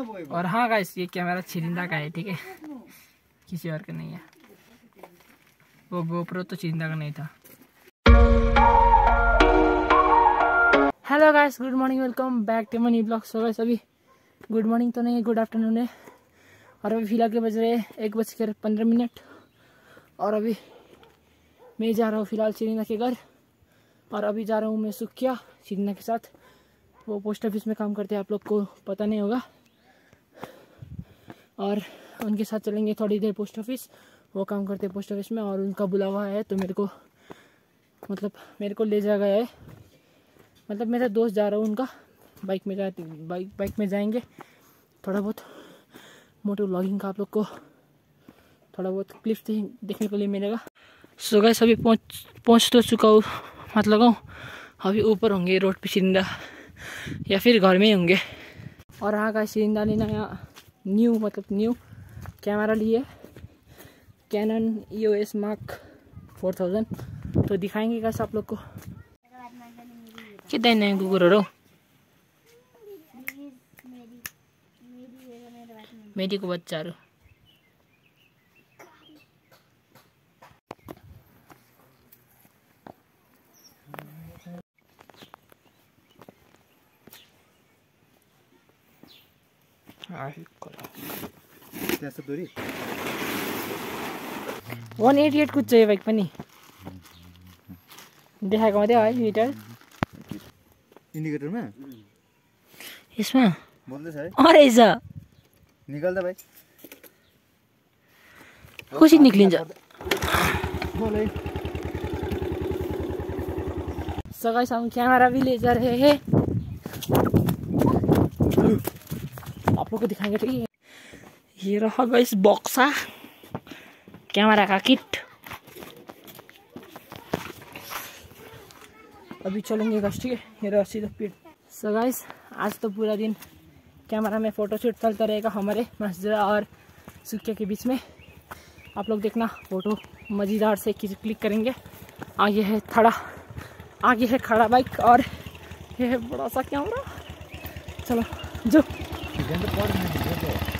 और हाँ गाइस ये कैमरा चिरिंदा का है ठीक है? किसी और का नहीं है। वो गोप्रो तो चिरिंदा का नहीं था। Hello guys good morning welcome back to money blog so guys अभी गुड मॉर्निंग तो नहीं है गुड आफ्टरनून है। और अभी फ़िलहाल के बज रहे हैं एक बज कर पंद्रह मिनट। और अभी मैं जा रहा हूँ फ़िलहाल चिरिंदा के घर। और अभी जा रहा हूँ मैं सुखिया चिरिंदा के साथ। वो पोस्ट ऑफ़िस में काम करते हैं आप लोग को पता नहीं होगा। और उनके साथ चलेंगे थोड़ी देर पोस्ट ऑफ़िस वो काम करते हैं पोस्ट ऑफ़िस में और उनका बुलावा है तो मेरे को मतलब मेरे को ले जा गया है। मतलब मेरा दोस्त जा रहा हूँ उनका बाइक में जा बाइक बाइक में जाएँगे। थोड़ा बहुत मोटे व्लॉगिंग का आप लोग को थोड़ा बहुत क्लिप्स देखने को लिए मिलेगा। सो गैस अभी पहुँच पहुँच तो चुका हूँ मत लगाऊँ अभी ऊपर होंगे रोड पे चिरिंदा या फिर घर में ही होंगे। और हाँ का चिरिंदा ने नया न्यू मतलब न्यू कैमरा लिए Canon E O S mark four thousand तो दिखाएँगे कैसे आप लोग को कितना नए कुकुरहरू मेरीको बच्चाहरू वान एटी एट कुद्छ यो बाइक पनि। देखाएको मात्रै है मिटर इन्डिकेटरमा यसमा? अरेछ भाइ। कसरी निक्लिन्छ? सघाइसम्म क्यामेरा पनि लिएछ अरे को दिखाएँगे, ठीक है? ये रहा गाइस बॉक्सा कैमरा का किट अभी चलेंगे गाइस ठीक है? ये रहा सीधा पीठ सो गाइस आज तो पूरा दिन कैमरा में फ़ोटोशूट चलता रहेगा हमारे मस्जिद और सुक्या के बीच में। आप लोग देखना फ़ोटो मज़ेदार से क्लिक करेंगे। आगे है थड़ा। आगे है खड़ा बाइक और ये है बड़ा सा कैमरा चलो, जो இது ரெண்டு போடுங்க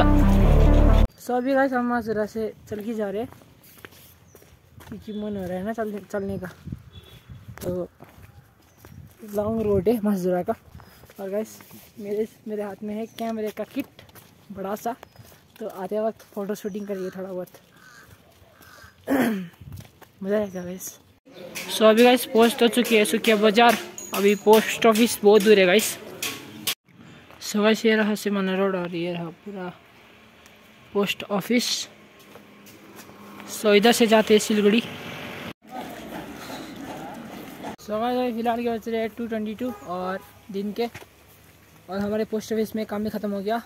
जा। सो अभी गाइस हम माजरा से चल के जा रहे हैं, क्योंकि मन हो रहा है ना चल, चलने का। तो लॉन्ग रोड है मजदूरा का। और गाइस मेरे मेरे हाथ में है कैमरे का किट बड़ा सा। तो आते वक्त फ़ोटो शूटिंग करिए थोड़ा बहुत। मज़ा आएगा गाइस सो अभी गाइस पोस्ट हो चुकी है सुखिया बाज़ार। अभी पोस्ट ऑफ़िस बहुत दूर है गाइस सो गाइस ये रहा सिमाना रोड और ये रहा पूरा पोस्ट ऑफ़िस सो इधर से जाते हैं सिलगुड़ी। सो फ़िलहाल के बज रहे टू ट्वेंटी टू और दिन के, और हमारे पोस्ट ऑफ़िस में काम भी ख़त्म हो गया।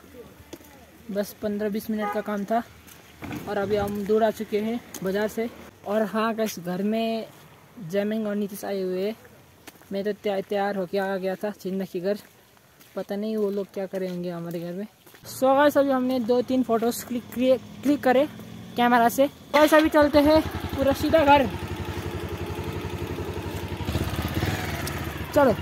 बस पंद्रह बीस मिनट का काम था, और अभी हम दूर आ चुके हैं बाज़ार से। और हाँ कैसे घर में जैमिंग और नीतीश आए हुए मैं तो तैयार तैयार होके आ गया था चिंदा के घर। पता नहीं वो लोग क्या करेंगे हमारे घर में। सो गाइस अभी हमने दो तीन फ़ोटोज़ क्लिक क्लिक करे कैमरा से। गाइस भी चलते हैं पूरा सीधा घर। चलो।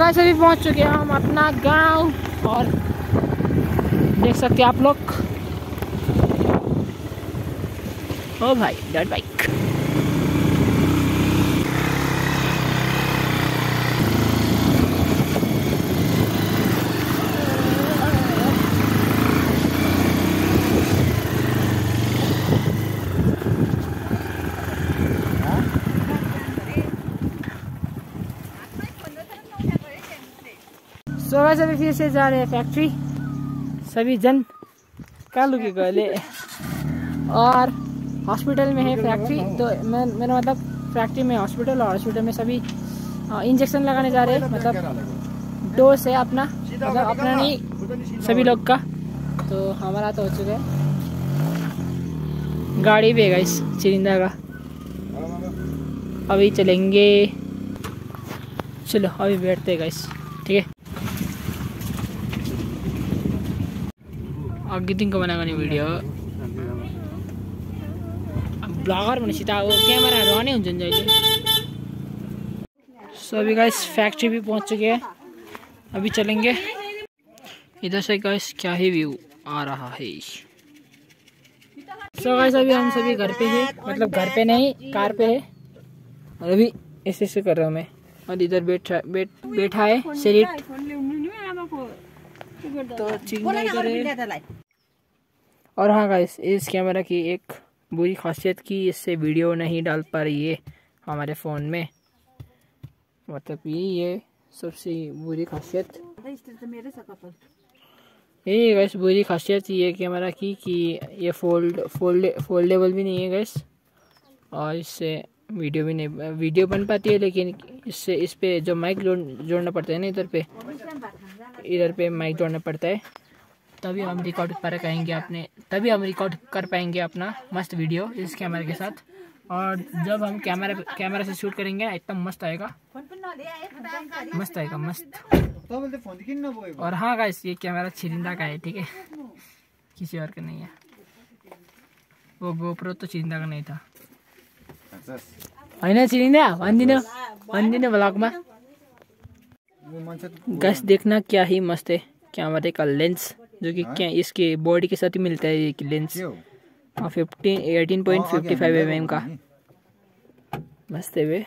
गाइस अभी पहुँच चुके हैं हम अपना गाँव और देख सकते हैं आप लोग। ओ भाई डट बाइक सो गाइस अभी फिर से जा रहे हैं फैक्ट्री सभी जन कालू के गले। और हॉस्पिटल में है फैक्ट्री तो मैं मेरा मतलब फैक्ट्री में हॉस्पिटल और हॉस्पिटल में सभी इंजेक्शन लगाने जा रहे हैं। मतलब डोज है अपना। मतलब अपना नहीं, सभी लोग का। तो हमारा तो हो चुका है। गाड़ी भी है इस चिरिंदा का। अभी चलेंगे। चलो, अभी बैठते हैं ठीक है? अघिदेखिको बनाएको नि भिडियो ब्लगर भनेपछि त अब क्यामेराहरू अनै हुन्छ नि जहिले सो। अभी गाइस फैक्ट्री भी पहुँच चुके हैं। अभी चलेंगे। इधर से गाइस क्या ही व्यू आ रहा है। सो गाइस अभी हम सभी घर पे हैं मतलब घर पे नहीं, कार पे है। और अभी ऐसे ऐसे कर रहा हूँ मैं और इधर बैठा बैठ बैठा है, शरीर। तो चिंगाई करे। और हाँ गाइस इस कैमरा की एक बुरी खासियत की इससे वीडियो नहीं डाल पा रही है हमारे फ़ोन में। मतलब ये ये सबसे बुरी खासियत। यही गैस बुरी खासियत ये कैमरा की कि ये फोल्ड फोल्ड फोल्डेबल भी नहीं है गैस और इससे वीडियो भी नहीं, वीडियो बन पाती है, लेकिन इससे, इस पे जो माइक जोड़, जोड़ना पड़ता है ना इधर पे इधर पे माइक जोड़ना पड़ता है। तभी हम रिकॉर्ड कर पाएँगे अपने, तभी हम रिकॉर्ड कर पाएँगे अपना मस्त वीडियो इस कैमरा के साथ। और जब हम कैमरा कैमरा से शूट करेंगे एकदम मस्त आएगा। मस्त आएगा, मस्त। और हाँ गाइस ये कैमरा छिरिंदा का है, ठीक है। किसी और का नहीं है। वो गोप्रो तो छिरिंदा का नहीं था। होइन चिरिँदा भनिदिनु भनिदिनु मान्छे गैस देखना क्या ही मस्त है। कैमरे का लेंस जो कि क्या इसके बॉडी के साथ ही मिलता है ये lens fifteen eighteen point fifty five M M का। मस्त है वे।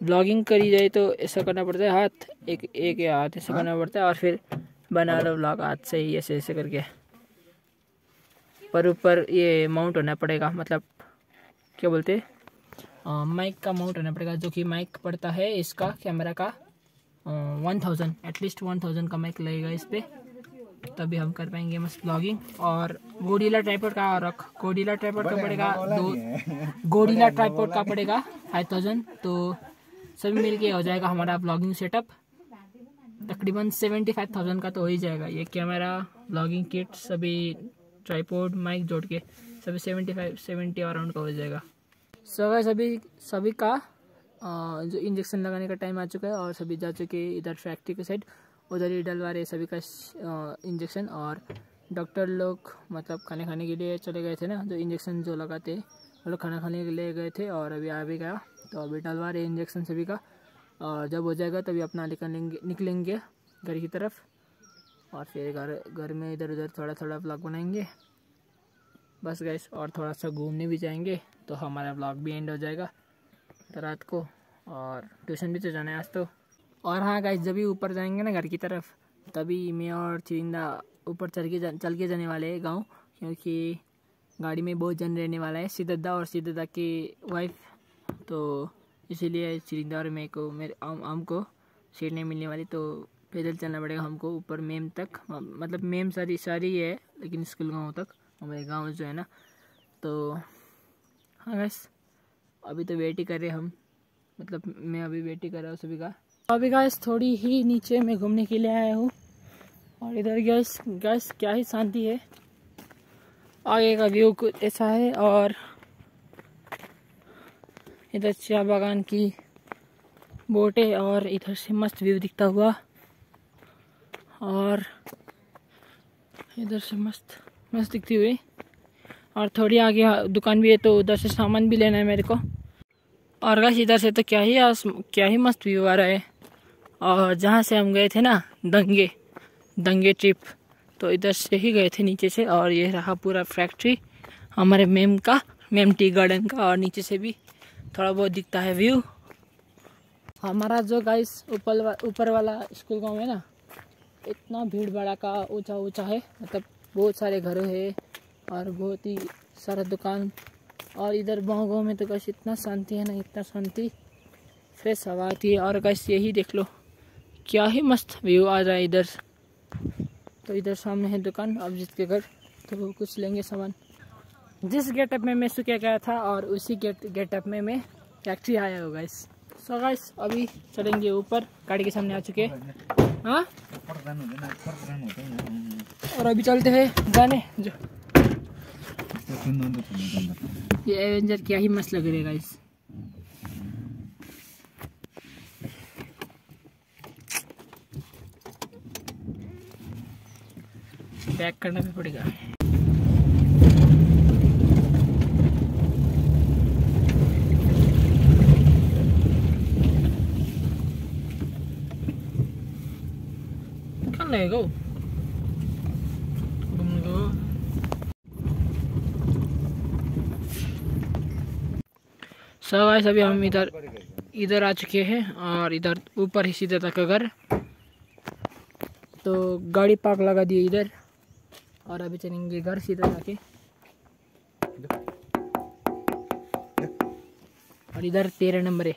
ब्लॉगिंग करी जाए तो ऐसा करना पड़ता है हाथ एक एक हाथ ऐसा करना पड़ता है और फिर बना लो ब्लॉग हाथ से ही ऐसे ऐसे करके। पर ऊपर ये माउंट होना पड़ेगा मतलब क्या बोलते हैं? माइक का माउंट होना पड़ेगा जो कि माइक पड़ता है इसका कैमरा का one thousand at least one thousand का माइक लगेगा इस पर तभी हम कर पाएँगे मस्त ब्लॉगिंग और गोडीला ट्राईपोर्ड का रख गोडीला ट्राईपोर्ड का पड़ेगा दो गोडीला ट्राईपोर्ड का पड़ेगा फाइव थाउज़ेंड तो सभी मिलके हो जाएगा हमारा ब्लॉगिंग सेटअप तकरीबन सेवेंटी फाइव थाउज़ेंड का तो हो ही जाएगा। ये कैमरा ब्लॉगिंग किट सभी ट्राईपोर्ड माइक जोड़ के सभी सेवेंटी फाइव सेवेंटी अराउंड का हो जाएगा। सो गाइस सभी सभी का जो इंजेक्शन लगाने का टाइम आ चुका है और सभी जा चुके हैं इधर फैक्ट्री के साइड उधर ही डलवा रहे सभी का इंजेक्शन और डॉक्टर लोग मतलब खाने खाने के लिए चले गए थे ना, जो इंजेक्शन जो लगाते, वो लोग खाना खाने के लिए गए थे और अभी आ भी गया। तो अभी डलवा रहे इंजेक्शन सभी का और जब हो जाएगा तभी अपना निकलेंगे निकलेंगे घर की तरफ़ और फिर घर घर में इधर उधर थोड़ा थोड़ा ब्लॉग बनाएँगे। बस गैस और थोड़ा सा घूमने भी जाएँगे तो हमारा ब्लॉग भी एंड हो जाएगा तो रात को और ट्यूशन भी तो जाना है आज तो। और हाँ गाइस जब भी ऊपर जाएँगे ना घर की तरफ़ तभी मैं और चिरिंदा ऊपर चल के जा, चल के जाने वाले हैं गाँव क्योंकि गाड़ी में बहुत जन रहने वाला है सिद्धदा और सिद्धदा की वाइफ तो इसीलिए चिरिंदा और मेरे को मेरे आम, आम को सीट नहीं मिलने वाली तो पैदल चलना पड़ेगा हमको ऊपर मेम तक मतलब मेम सारी सारी है लेकिन स्कूल गाँव तक। हमारे गाँव जो है ना तो हाँ गैस अभी तो वेट ही कर रहे हम। मतलब मैं अभी वेट ही कर रहा हूँ सभी का। अभी गैस थोड़ी ही नीचे मैं घूमने के लिए आया हूँ। और इधर गैस गैस क्या ही शांति है। आगे का व्यू कुछ ऐसा है और इधर चाय बागान की बोटे और इधर से मस्त व्यू दिखता हुआ। और इधर से मस्त मस्त दिखती हुई। और थोड़ी आगे दुकान भी है तो उधर से सामान भी लेना है मेरे को। और गैस इधर से तो क्या ही आस, क्या ही मस्त व्यू आ रहा है। और जहाँ से हम गए थे ना, दंगे दंगे ट्रिप तो इधर से ही गए थे नीचे से। और ये रहा पूरा फैक्ट्री हमारे मेम का मेम टी गार्डन का, और नीचे से भी थोड़ा बहुत दिखता है व्यू हमारा जो गाइस ऊपर ऊपर वाला स्कूल गाँव है ना, इतना भीड़ भाड़ा का ऊँचा ऊँचा है मतलब बहुत सारे घर है और बहुत ही सारा दुकान। और इधर गाँव गाँव में तो बस इतना शांति है ना, इतना शांति। फ्रेश हवा आती है और बस यही देख लो, क्या ही मस्त व्यू आ रहा है इधर। तो इधर सामने है दुकान, अभिजीत के घर तो वो कुछ लेंगे सामान। जिस गेटअप में मैं सुखा गया था और उसी गेट, गेटअप में मैं फैक्ट्री आया होगा इस सो गाइस अभी चलेंगे ऊपर, गाड़ी के सामने आ चुके हैं। हाँ? और अभी चलते हैं जाने। जो ये एवेंजर क्या ही मस्त लग रहा है गाइस बैक करना भी पड़ेगा। लगेगा वो? घूमने को सो गाइस अभी हम इधर इधर आ चुके हैं और इधर ऊपर ही सीधे तक घर। तो गाड़ी पार्क लगा दी इधर और अभी चलेंगे घर सीधा जाके। और इधर तेरह नंबर। है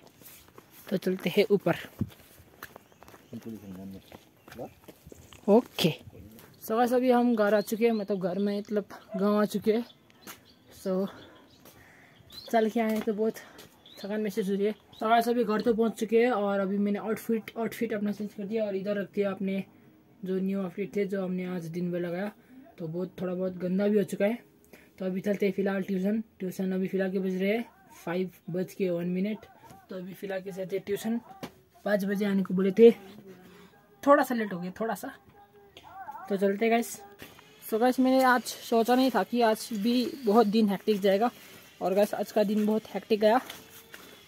तो चलते हैं ऊपर। ओके। सो गाइस अभी हम घर आ चुके हैं मतलब घर में मतलब गाँव आ चुके हैं। सो चल के आए तो बहुत थकान महसूस हो रही है। तो आज अभी घर तो पहुँच चुके हैं और अभी मैंने आउटफिट आउटफिट अपना चेंज कर दिया और इधर रख दिया अपने जो न्यू आउटफिट थे, जो हमने आज दिन भर लगाया। तो बहुत, थोड़ा बहुत गंदा भी हो चुका है। तो अभी चलते हैं फ़िलहाल ट्यूशन ट्यूशन अभी फ़िलहाल के बज रहे हैं फाइव बज के वन मिनट तो अभी फ़िलहाल के साथ ट्यूशन पाँच बजे आने को बोले थे। थोड़ा सा लेट हो गया, थोड़ा सा। तो चलते गाइस सो गाइस मैंने आज सोचा नहीं था कि आज भी बहुत दिन हैक्टिक जाएगा। और गाइस आज का दिन बहुत हैक्टिक गया।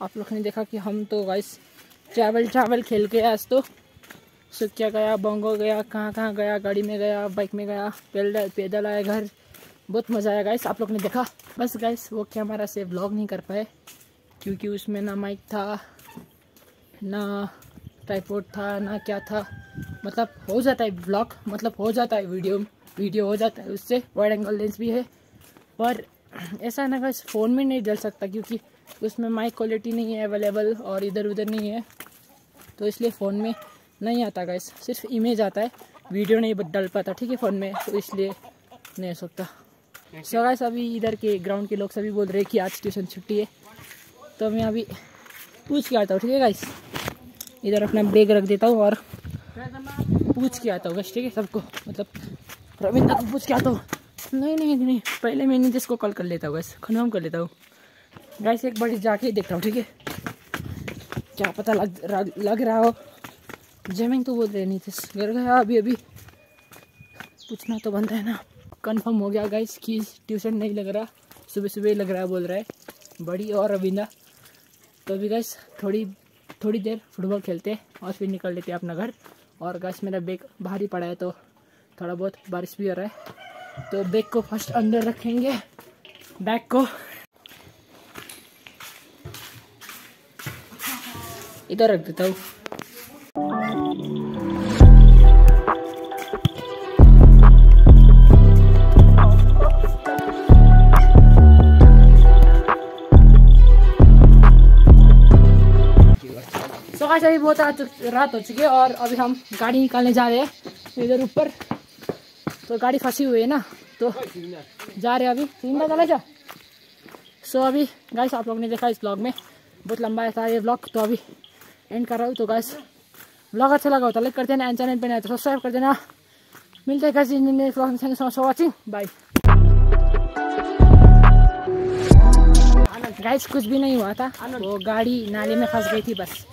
आप लोग ने देखा कि हम तो गाइस ट्रैवल ट्रैवल खेल के आज तो सुखिया गया बंगो गया, कहाँ कहाँ गया, गाड़ी में गया बाइक में गया, पैदल पैदल आया घर। बहुत मज़ा आया गाइस आप लोग ने देखा। बस गाइस वो कैमरा से व्लॉग नहीं कर पाए, क्योंकि उसमें ना माइक था, ना ट्राईपोर्ड था, ना क्या था। मतलब हो जाता है ब्लॉग मतलब हो जाता है वीडियो वीडियो हो जाता है, उससे वाइड एंगल लेंस भी है। पर ऐसा ना बस फ़ोन में नहीं डल सकता, क्योंकि उसमें माइक क्वालिटी नहीं है अवेलेबल और इधर उधर नहीं है। तो इसलिए फ़ोन में नहीं आता गाइस सिर्फ़ इमेज आता है। वीडियो नहीं डल पाता, ठीक है फ़ोन में। तो इसलिए नहीं हो सकता। सो गाइस अभी इधर के ग्राउंड के लोग सभी बोल रहे हैं कि आज ट्यूशन छुट्टी है। तो मैं अभी पूछ के आता हूँ, ठीक है गाइस इधर अपना बैग रख देता हूँ और पूछ के आता हूँ बस ठीक है, सबको। मतलब रविंद्र को पूछ के आता हूँ। नहीं नहीं नहीं, पहले मैं नीतीश को कॉल कर लेता हूँ बस कन्फर्म कर लेता हूँ। गाइस एक बार जाके ही देखता हूँ, ठीक है? क्या पता लग लग रहा हो। ज़मीन तो बोल रहे नीतीश घर गया अभी अभी। पूछना तो बनता है ना। कंफर्म हो गया गाइस कि ट्यूशन नहीं लग रहा। सुबह सुबह लग रहा है, बोल रहा है। बड़ी और रविंदा तो अभी गाइस थोड़ी थोड़ी देर फुटबॉल खेलते और फिर निकल लेते अपना घर। और गाइस मेरा बैग ही पड़ा है तो थोड़ा बहुत बारिश भी हो रहा है। तो बैग को फ़र्स्ट अंदर रखेंगे। बैग को। इधर रख देता हूँ अभी बहुत रात रात हो चुकी है और अभी हम गाड़ी निकालने जा रहे हैं इधर ऊपर तो गाड़ी फंसी हुई है ना तो जा रहे हैं अभी ज़िंदा चला जा सो अभी गाइस आप लोग ने देखा इस ब्लॉग में बहुत लंबा था ये ब्लॉग तो अभी एंड कर रहा हूँ तो गैस ब्लॉग अच्छा लगा हो तो लाइक कर देना एंड चैनल पे नहीं तो सब्सक्राइब कर देना मिलते हैं next blog you so watching bye guys कुछ भी नहीं हुआ था। वो गाड़ी नाले में फंस गई थी बस।